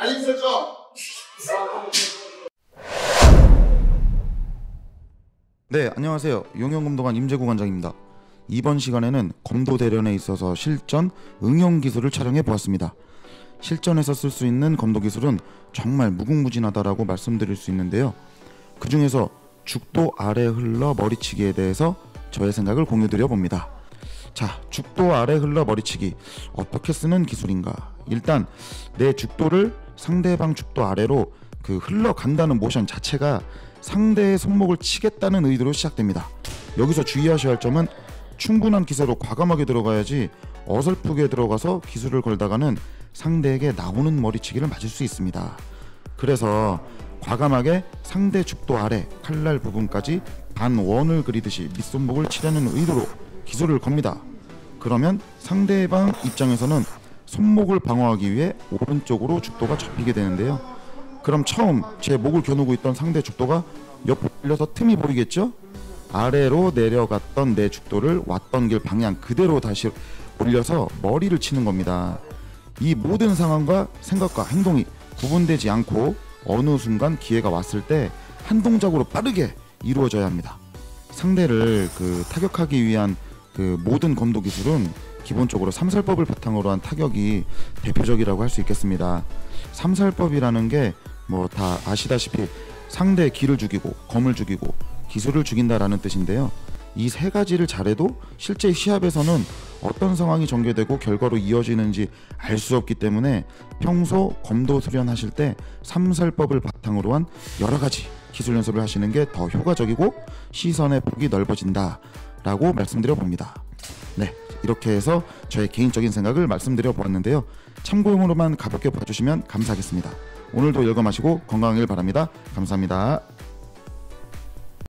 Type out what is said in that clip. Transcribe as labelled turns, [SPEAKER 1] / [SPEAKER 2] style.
[SPEAKER 1] 안 있었죠? 네, 안녕하세요. 용영검도관 임재구 관장입니다. 이번 시간에는 검도 대련에 있어서 실전 응용 기술을 촬영해 보았습니다. 실전에서 쓸 수 있는 검도 기술은 정말 무궁무진하다라고 말씀드릴 수 있는데요. 그 중에서 죽도 아래 흘러 머리치기에 대해서 저의 생각을 공유드려 봅니다. 자, 죽도 아래 흘러 머리치기 어떻게 쓰는 기술인가? 일단 내 죽도를 상대방 죽도 아래로 그 흘러간다는 모션 자체가 상대의 손목을 치겠다는 의도로 시작됩니다. 여기서 주의하셔야 할 점은 충분한 기세로 과감하게 들어가야지 어설프게 들어가서 기술을 걸다가는 상대에게 나오는 머리치기를 맞을 수 있습니다. 그래서 과감하게 상대 죽도 아래 칼날 부분까지 반원을 그리듯이 밑손목을 치려는 의도로 기술을 겁니다. 그러면 상대방 입장에서는 손목을 방어하기 위해 오른쪽으로 죽도가 접히게 되는데요. 그럼 처음 제 목을 겨누고 있던 상대 죽도가 옆으로 밀려서 틈이 보이겠죠? 아래로 내려갔던 내 죽도를 왔던 길 방향 그대로 다시 올려서 머리를 치는 겁니다. 이 모든 상황과 생각과 행동이 구분되지 않고 어느 순간 기회가 왔을 때 한 동작으로 빠르게 이루어져야 합니다. 상대를 그 타격하기 위한 그 모든 검도 기술은 기본적으로 삼살법을 바탕으로 한 타격이 대표적이라고 할 수 있겠습니다. 삼살법이라는 게 뭐 다 아시다시피 상대의 기를 죽이고 검을 죽이고 기술을 죽인다라는 뜻인데요. 이 세 가지를 잘해도 실제 시합에서는 어떤 상황이 전개되고 결과로 이어지는지 알 수 없기 때문에 평소 검도 수련하실 때 삼살법을 바탕으로 한 여러 가지 기술 연습을 하시는 게 더 효과적이고 시선의 폭이 넓어진다라고 말씀드려 봅니다. 네, 이렇게 해서 저의 개인적인 생각을 말씀드려 보았는데요. 참고용으로만 가볍게 봐주시면 감사하겠습니다. 오늘도 열거 마시고 건강하길 바랍니다. 감사합니다.